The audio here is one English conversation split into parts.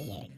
here.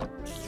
Yeah.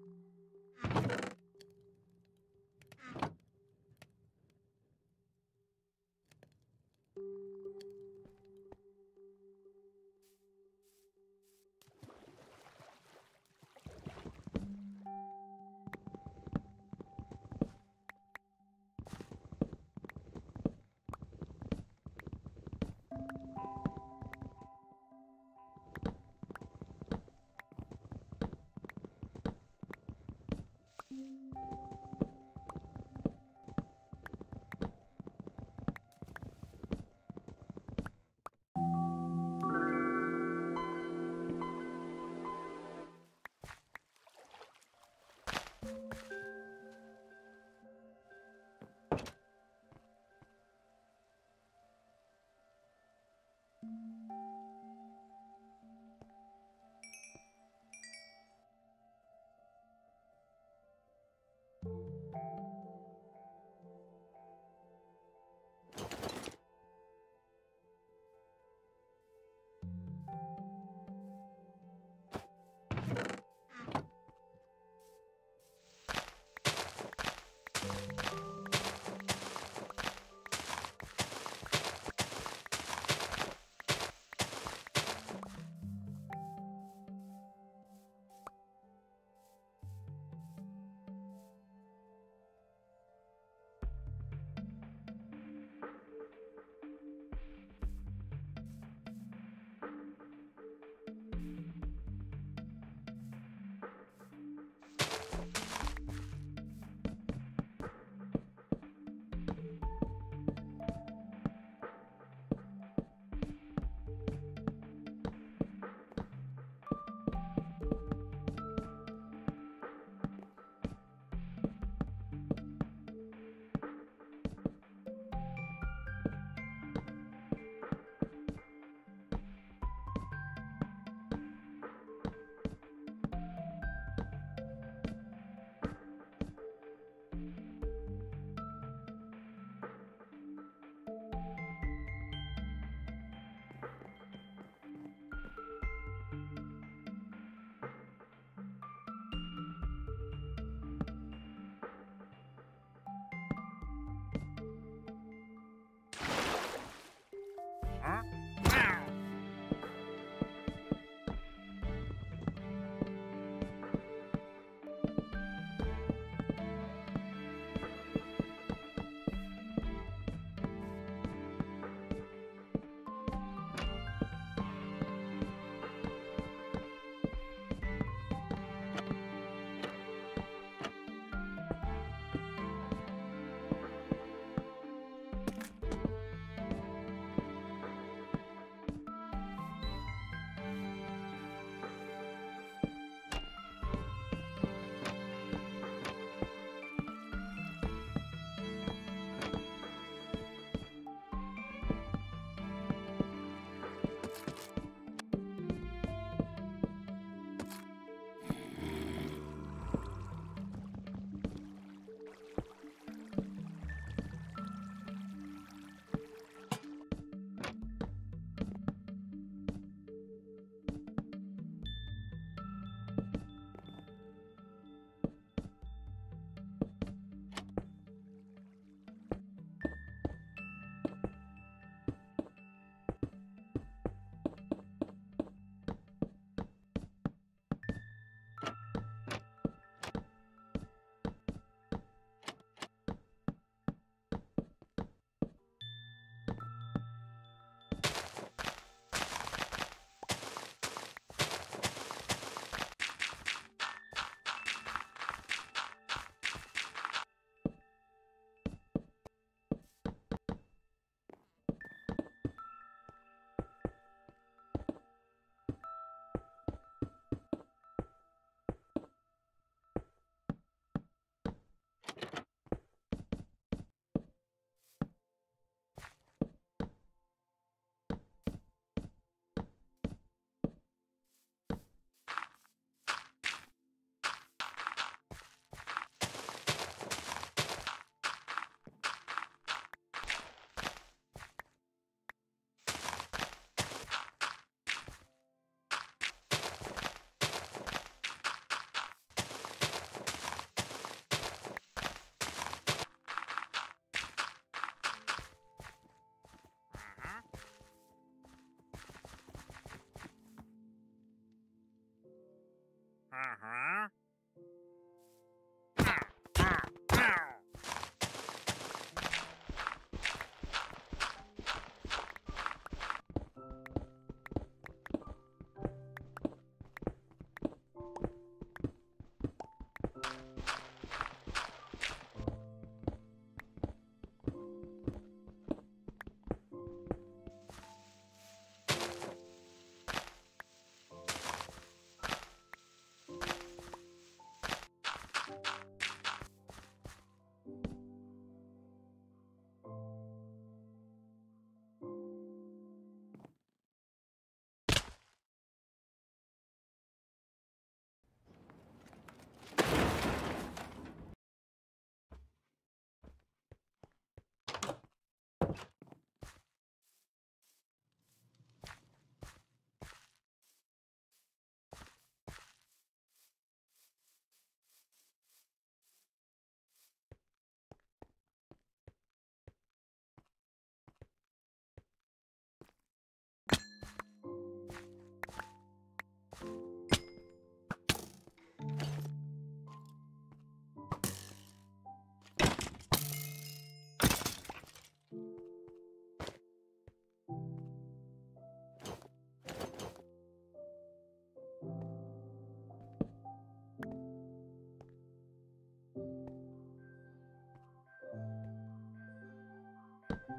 Uh-huh.